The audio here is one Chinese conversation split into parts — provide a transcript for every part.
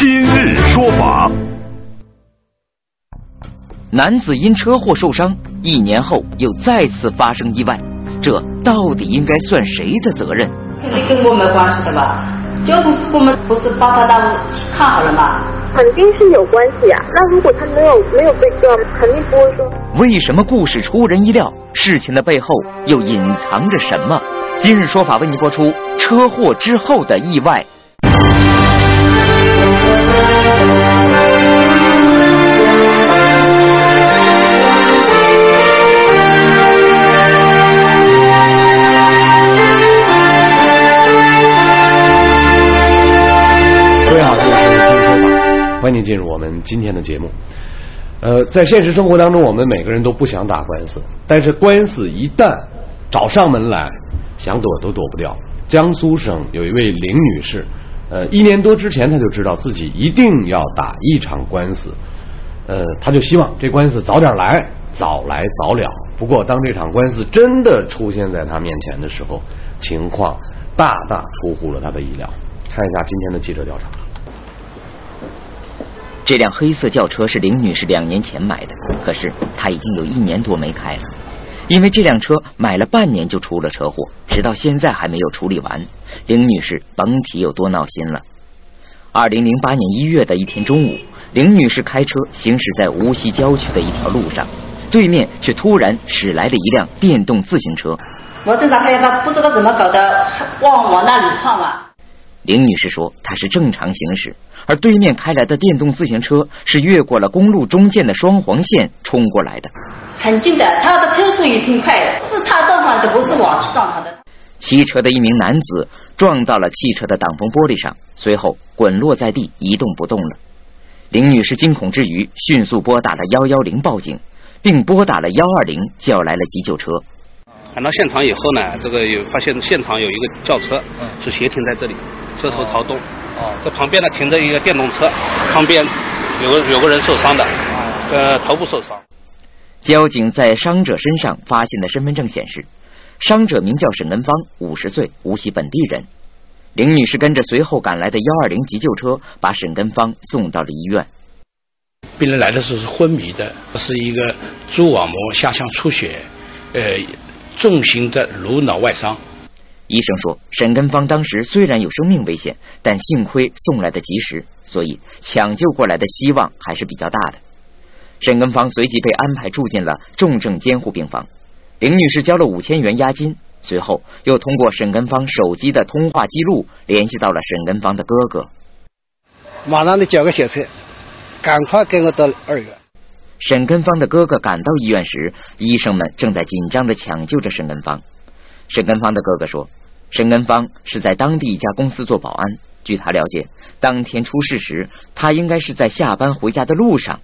今日说法。男子因车祸受伤，一年后又再次发生意外，这到底应该算谁的责任？肯定跟我没关系的吧？交通事故嘛，不是把他大夫看好了吗？肯定是有关系啊。那如果他没有没有被撞，肯定不会说。为什么故事出人意料？事情的背后又隐藏着什么？今日说法为您播出：车祸之后的意外。今天的节目。呃，在现实生活当中，我们每个人都不想打官司，但是官司一旦找上门来，想躲都躲不掉。江苏省有一位林女士，呃，一年多之前她就知道自己一定要打一场官司，呃，她就希望这官司早点来，早来早了。不过，当这场官司真的出现在她面前的时候，情况大大出乎了她的意料。看一下今天的记者调查。这辆黑色轿车是林女士两年前买的，可是她已经有一年多没开了，因为这辆车买了半年就出了车祸，直到现在还没有处理完。林女士甭提有多闹心了。二零零八年一月的一天中午，林女士开车行驶在无锡郊区的一条路上，对面却突然驶来了一辆电动自行车。我正在看见他不知道怎么搞的，往往那里撞了。林女士说，她是正常行驶，而对面开来的电动自行车是越过了公路中间的双黄线冲过来的。很近的，他的车速也挺快的，是他撞上的，不是我去撞他的。骑车的一名男子撞到了汽车的挡风玻璃上，随后滚落在地，一动不动了。林女士惊恐之余，迅速拨打了幺幺零报警，并拨打了幺二零叫来了急救车。赶到现场以后呢，这个有发现现场有一个轿车是斜停在这里，车头朝东。哦。这旁边呢停着一个电动车，旁边有个有个人受伤的，呃，头部受伤。交警在伤者身上发现的身份证显示，伤者名叫沈根芳，五十岁，无锡本地人。林女士跟着随后赶来的幺二零急救车，把沈根芳送到了医院。病人来的时候是昏迷的，是一个蛛网膜下腔出血，呃。重型的颅脑外伤。医生说，沈根芳当时虽然有生命危险，但幸亏送来的及时，所以抢救过来的希望还是比较大的。沈根芳随即被安排住进了重症监护病房。林女士交了五千元押金，随后又通过沈根芳手机的通话记录联系到了沈根芳的哥哥。马上得叫个小车，赶快给我到二院。沈根芳的哥哥赶到医院时，医生们正在紧张的抢救着沈根芳。沈根芳的哥哥说，沈根芳是在当地一家公司做保安。据他了解，当天出事时，他应该是在下班回家的路上。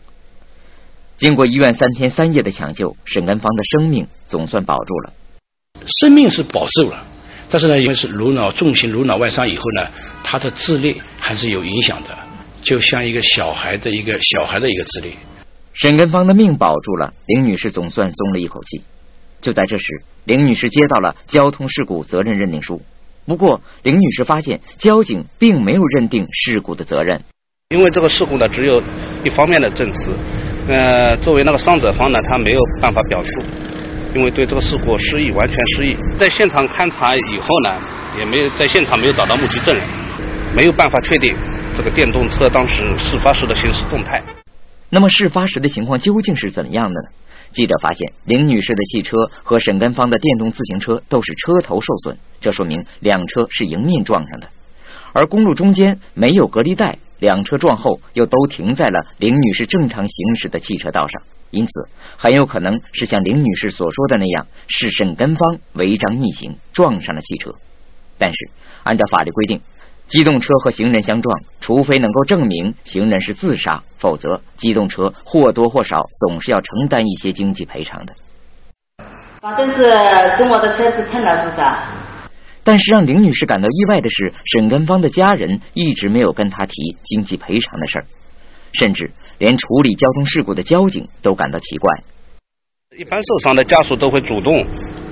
经过医院三天三夜的抢救，沈根芳的生命总算保住了。生命是保住了，但是呢，因为是颅脑重型颅脑外伤以后呢，他的智力还是有影响的，就像一个小孩的一个小孩的一个智力。沈根芳的命保住了，林女士总算松了一口气。就在这时，林女士接到了交通事故责任认定书。不过，林女士发现交警并没有认定事故的责任，因为这个事故呢只有一方面的证词。呃，作为那个伤者方呢，他没有办法表述，因为对这个事故失忆，完全失忆。在现场勘查以后呢，也没有在现场没有找到目击证人，没有办法确定这个电动车当时事发时的行驶动态。那么事发时的情况究竟是怎么样的呢？记者发现，林女士的汽车和沈根芳的电动自行车都是车头受损，这说明两车是迎面撞上的。而公路中间没有隔离带，两车撞后又都停在了林女士正常行驶的汽车道上，因此很有可能是像林女士所说的那样，是沈根芳违章逆行撞上了汽车。但是按照法律规定。机动车和行人相撞，除非能够证明行人是自杀，否则机动车或多或少总是要承担一些经济赔偿的。反正是跟我的车子碰了，是不是？但是让林女士感到意外的是，沈根芳的家人一直没有跟她提经济赔偿的事儿，甚至连处理交通事故的交警都感到奇怪。一般受伤的家属都会主动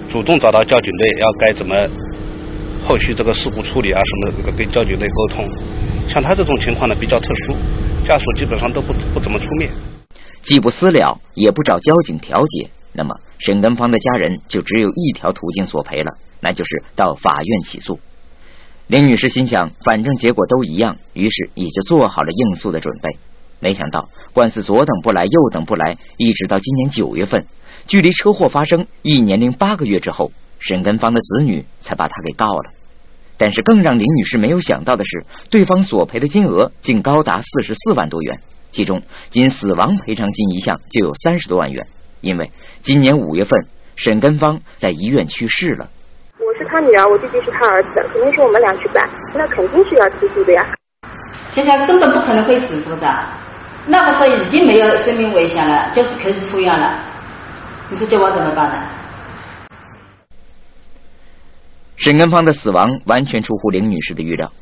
主动找到交警队，要该怎么后续这个事故处理啊什么的，这个跟交警队沟通。像他这种情况呢比较特殊，家属基本上都不不怎么出面，既不私了，也不找交警调解，那么沈根芳的家人就只有一条途径索赔了，那就是到法院起诉。林女士心想，反正结果都一样，于是也就做好了应诉的准备。没想到官司左等不来，右等不来，一直到今年九月份，距离车祸发生一年零八个月之后，沈根芳的子女才把他给告了。但是更让林女士没有想到的是，对方索赔的金额竟高达四十四万多元，其中仅死亡赔偿金一项就有三十多万元。因为今年五月份，沈根芳在医院去世了。我是他女儿，我弟弟是他儿子，肯定是我们俩去办，那肯定是要起诉的呀。想想根本不可能会死，是不是？那个时候已经没有生命危险了，就是开始出院了。你说叫我怎么办呢？沈根芳的死亡完全出乎林女士的预料。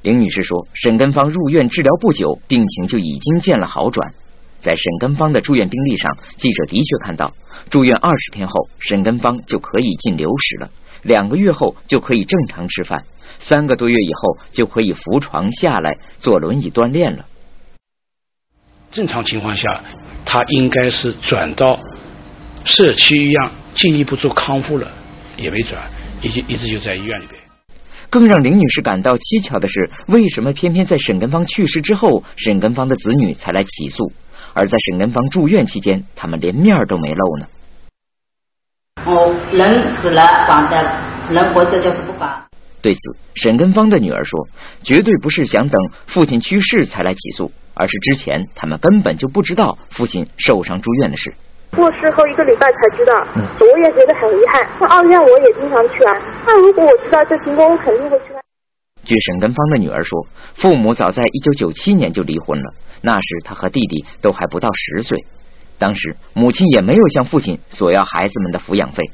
林女士说，沈根芳入院治疗不久，病情就已经见了好转。在沈根芳的住院病历上，记者的确看到，住院二十天后，沈根芳就可以进流食了；两个月后就可以正常吃饭；三个多月以后就可以扶床下来坐轮椅锻炼了。正常情况下，他应该是转到社区医院进一步做康复了，也没转，一直一直就在医院里边。更让林女士感到蹊跷的是，为什么偏偏在沈根芳去世之后，沈根芳的子女才来起诉，而在沈根芳住院期间，他们连面都没露呢？哦，人死了管的，人活着就是不管。对此，沈根芳的女儿说：“绝对不是想等父亲去世才来起诉，而是之前他们根本就不知道父亲受伤住院的事。过世后一个礼拜才知道，我也觉得很遗憾。那奥院我也经常去啊，那如果我知道这情况，我肯定会去。”据沈根芳的女儿说，父母早在一九九七年就离婚了，那时她和弟弟都还不到十岁，当时母亲也没有向父亲索要孩子们的抚养费。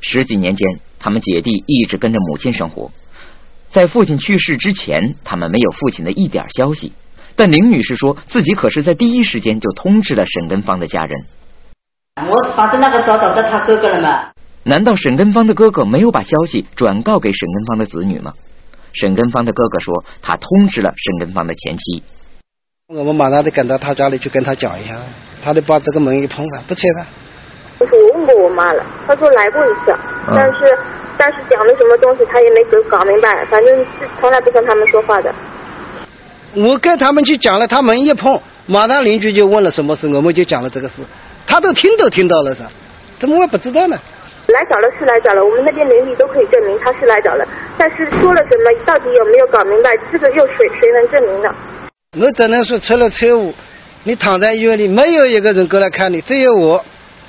十几年间，他们姐弟一直跟着母亲生活。在父亲去世之前，他们没有父亲的一点消息。但林女士说自己可是在第一时间就通知了沈根芳的家人。我反正那个时候找到他哥哥了嘛。难道沈根芳的哥哥没有把消息转告给沈根芳的子女吗？沈根芳的哥哥说，他通知了沈根芳的前妻。我们马上得赶到他家里去跟他讲一下，他得把这个门一碰了，不拆他。就是我问过我妈了，她说来过一次，但是但是讲的什么东西她也没搞搞明白，反正是从来不跟他们说话的。我跟他们去讲了，他门一碰，马上邻居就问了什么事，我们就讲了这个事，他都听都听到了是，怎么会不知道呢？来找了是来找了，我们那边邻里都可以证明他是来找了，但是说了什么，到底有没有搞明白，这个又谁谁能证明呢？我只能说出了车祸，你躺在医院里，没有一个人过来看你，只有我。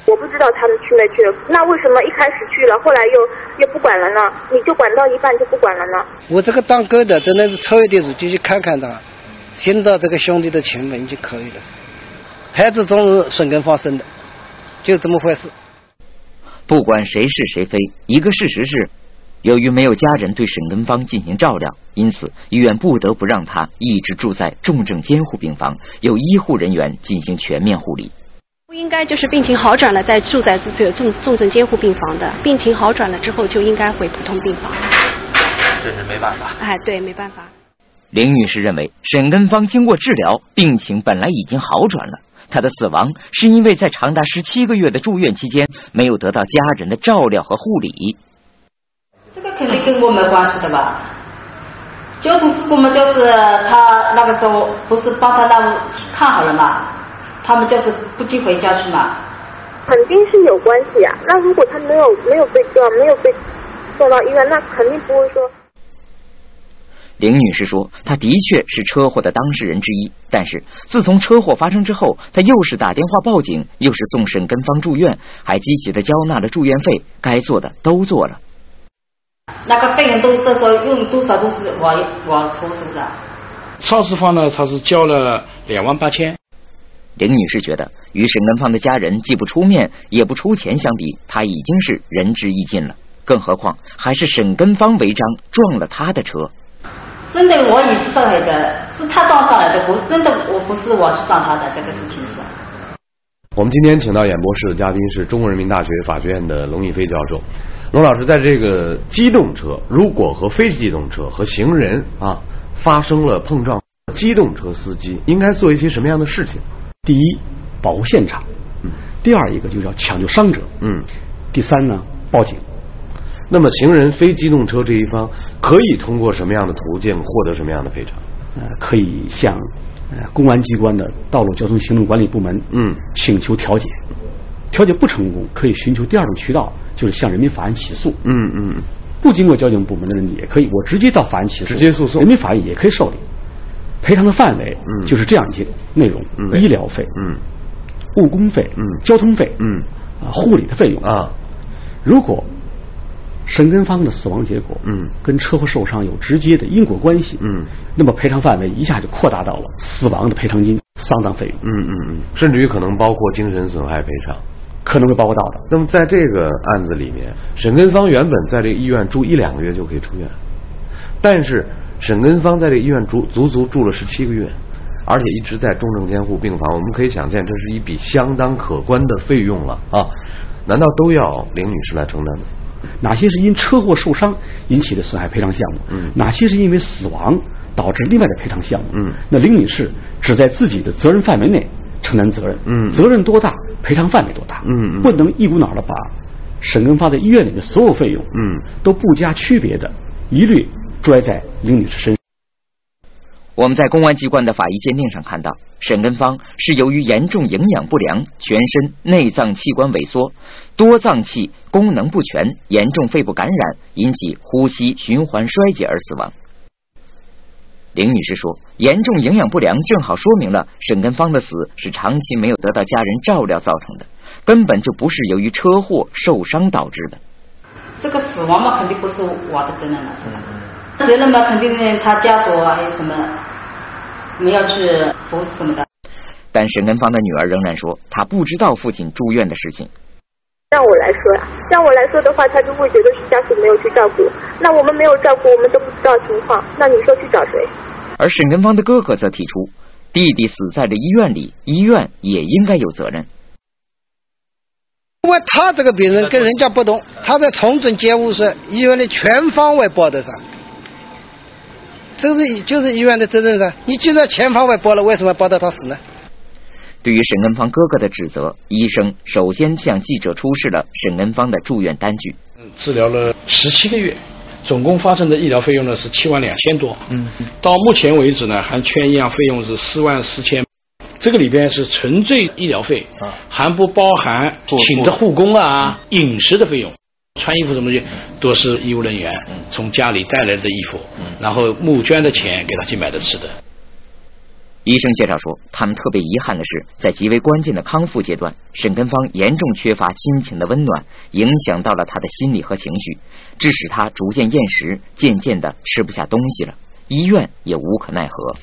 我不知道他们去没去了，那为什么一开始去了，后来又又不管了呢？你就管到一半就不管了呢？我这个当哥的，只能是抽一点时间去看看他，尽到这个兄弟的情面就可以了。孩子总是生根发生的，就这么回事。不管谁是谁非，一个事实是，由于没有家人对沈根芳进行照料，因此医院不得不让他一直住在重症监护病房，由医护人员进行全面护理。不应该就是病情好转了再住在这个重重症监护病房的，病情好转了之后就应该回普通病房。这是没办法。哎，对，没办法。林女士认为，沈根芳经过治疗，病情本来已经好转了，她的死亡是因为在长达十七个月的住院期间没有得到家人的照料和护理。这个肯定跟我没关系的吧？交通事故嘛，就是他那个时候不是帮他那看好了嘛？他们就是不寄回家去嘛？肯定是有关系呀。那如果他没有没有被抓，没有被送到医院，那肯定不会说。林女士说，她的确是车祸的当事人之一，但是自从车祸发生之后，她又是打电话报警，又是送沈根芳住院，还积极的交纳了住院费，该做的都做了。那个费用都这时候用多少都是我我出，是不是？超市方呢，他是交了两万八千。林女士觉得，与沈根芳的家人既不出面也不出钱相比，她已经是仁至义尽了。更何况还是沈根芳违章撞了他的车。真的，我也是受害的，是他撞上来的，我真的我不是我去撞他的，这个事情是。我们今天请到演播室的嘉宾是中国人民大学法学院的龙应飞教授。龙老师，在这个机动车如果和非机动车和行人啊发生了碰撞，机动车司机应该做一些什么样的事情？第一，保护现场；嗯第二一个就是要抢救伤者；嗯，第三呢，报警。那么，行人非机动车这一方可以通过什么样的途径获得什么样的赔偿？呃，可以向呃公安机关的道路交通行政管理部门嗯。请求调解，调解不成功，可以寻求第二种渠道，就是向人民法院起诉。嗯嗯，不经过交警部门的人也可以，我直接到法院起诉，直接诉讼，人民法院也可以受理。赔偿的范围嗯。就是这样一些内容：医疗费、嗯，误工费、嗯，交通费、嗯，啊，护理的费用。啊。如果沈根芳的死亡结果，嗯，跟车祸受伤有直接的因果关系，嗯，那么赔偿范围一下就扩大到了死亡的赔偿金、丧葬费用，嗯嗯嗯，甚至于可能包括精神损害赔偿，可能会包括到的。那么在这个案子里面，沈根芳原本在这个医院住一两个月就可以出院，但是沈根芳在这个医院住足足住了十七个月，而且一直在重症监护病房。我们可以想见，这是一笔相当可观的费用了啊！难道都要林女士来承担吗？哪些是因车祸受伤引起的损害赔偿项目？嗯，哪些是因为死亡导致另外的赔偿项目？嗯，那林女士只在自己的责任范围内承担责任。嗯，责任多大，赔偿范围多大。嗯，不能一股脑的把沈根发在医院里的所有费用，嗯，都不加区别的一律拽在林女士身上。我们在公安机关的法医鉴定上看到，沈根芳是由于严重营养不良、全身内脏器官萎缩、多脏器功能不全、严重肺部感染，引起呼吸循环衰竭而死亡。林女士说，严重营养不良正好说明了沈根芳的死是长期没有得到家人照料造成的，根本就不是由于车祸受伤导致的。这个死亡嘛，肯定不是我的责任了，是吧？责任嘛，肯定他家属啊还有什么没有去服侍什么的。但沈根芳的女儿仍然说，她不知道父亲住院的事情。让我来说呀，让我来说的话，他就会觉得是家属没有去照顾，那我们没有照顾，我们都不知道情况，那你说去找谁？而沈根芳的哥哥则提出，弟弟死在了医院里，医院也应该有责任。因为他这个病人跟人家不同，他在重症监护室，医院的全方位包得上，这是就是医院的责任噻。你既然全方位包了，为什么包到他死呢？对于沈恩芳哥哥的指责，医生首先向记者出示了沈恩芳的住院单据。治疗了十七个月，总共发生的医疗费用呢是七万两千多。嗯，到目前为止呢，含全医药费用是四万四千。这个里边是纯粹医疗费，啊，还不包含请的护工啊、饮食的费用、穿衣服什么的，都是医务人员从家里带来的衣服，然后募捐的钱给他去买的吃的。医生介绍说，他们特别遗憾的是，在极为关键的康复阶段，沈根芳严重缺乏亲情的温暖，影响到了他的心理和情绪，致使他逐渐厌食，渐渐的吃不下东西了。医院也无可奈何。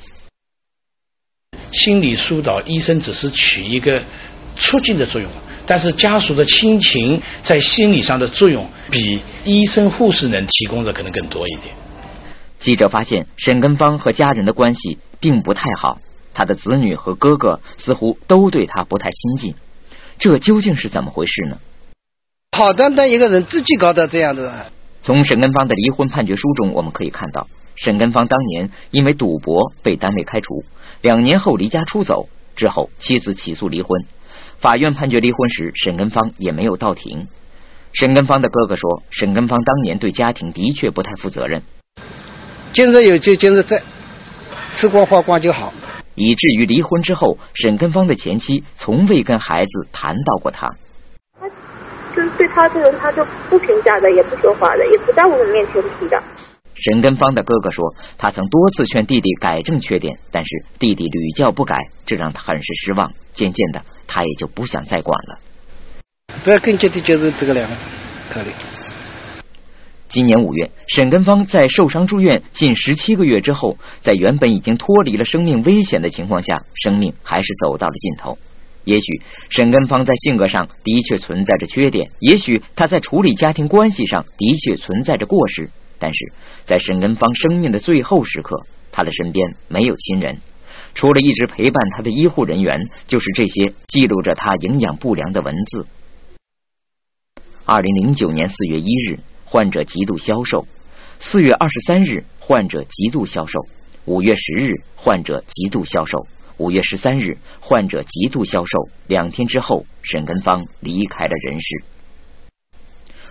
心理疏导，医生只是起一个促进的作用，但是家属的亲情在心理上的作用，比医生护士能提供的可能更多一点。记者发现，沈根芳和家人的关系并不太好，他的子女和哥哥似乎都对他不太亲近，这究竟是怎么回事呢？好端端一个人自己搞到这样的。从沈根芳的离婚判决书中，我们可以看到，沈根芳当年因为赌博被单位开除，两年后离家出走，之后妻子起诉离婚，法院判决离婚时，沈根芳也没有到庭。沈根芳的哥哥说，沈根芳当年对家庭的确不太负责任。今日有酒今日醉，吃光花光就好。以至于离婚之后，沈根芳的前妻从未跟孩子谈到过他。他就是对他这个人，他就不评价的，也不说话的，也不在我们面前提的。沈根芳的哥哥说，他曾多次劝弟弟改正缺点，但是弟弟屡教不改，这让他很是失望。渐渐的，他也就不想再管了。不要跟弟弟就是这个两个字，可怜。今年五月，沈根芳在受伤住院近十七个月之后，在原本已经脱离了生命危险的情况下，生命还是走到了尽头。也许沈根芳在性格上的确存在着缺点，也许他在处理家庭关系上的确存在着过失，但是在沈根芳生命的最后时刻，他的身边没有亲人，除了一直陪伴他的医护人员，就是这些记录着他营养不良的文字。二零零九年四月一日，患者极度消瘦；四月二十三日，患者极度消瘦；五月十日，患者极度消瘦；五月十三日，患者极度消瘦。两天之后，沈根芳离开了人世。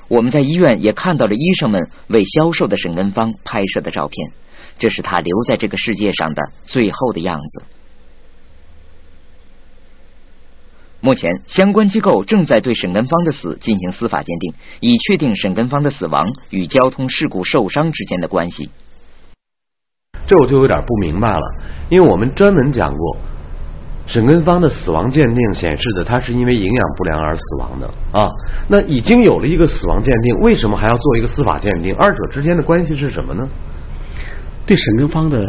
我们在医院也看到了医生们为消瘦的沈根芳拍摄的照片，这是他留在这个世界上的最后的样子。目前，相关机构正在对沈根芳的死进行司法鉴定，以确定沈根芳的死亡与交通事故受伤之间的关系。这我就有点不明白了，因为我们专门讲过，沈根芳的死亡鉴定显示的他是因为营养不良而死亡的啊。那已经有了一个死亡鉴定，为什么还要做一个司法鉴定？二者之间的关系是什么呢？对沈根芳的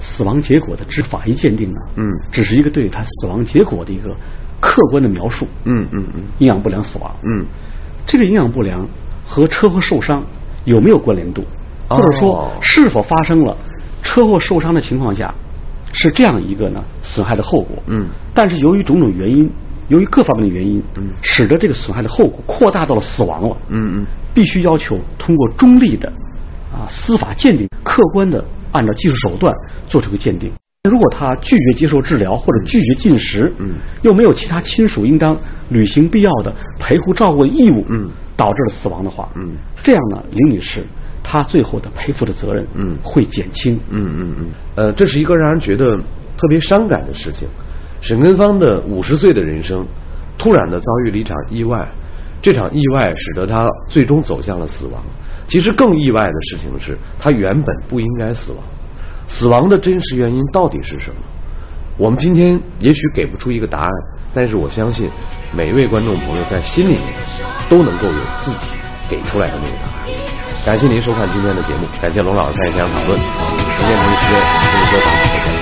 死亡结果的执法医鉴定呢？嗯，只是一个对他死亡结果的一个。客观的描述，嗯嗯嗯，营养不良死亡，嗯，这个营养不良和车祸受伤有没有关联度？或者说是否发生了车祸受伤的情况下是这样一个呢损害的后果？嗯，但是由于种种原因，由于各方面的原因，嗯，使得这个损害的后果扩大到了死亡了，嗯嗯，必须要求通过中立的啊司法鉴定，客观的按照技术手段做出个鉴定。如果他拒绝接受治疗或者拒绝进食，嗯，又没有其他亲属应当履行必要的陪护照顾的义务，嗯，导致了死亡的话，嗯，这样呢，林女士她最后的赔付的责任，嗯，会减轻，嗯嗯嗯，呃，这是一个让人觉得特别伤感的事情。沈根芳的五十岁的人生突然的遭遇了一场意外，这场意外使得他最终走向了死亡。其实更意外的事情是他原本不应该死亡。死亡的真实原因到底是什么？我们今天也许给不出一个答案，但是我相信每一位观众朋友在心里面都能够有自己给出来的那个答案。感谢您收看今天的节目，感谢龙老师参与现场讨论。时间同一时间，同一地方再见。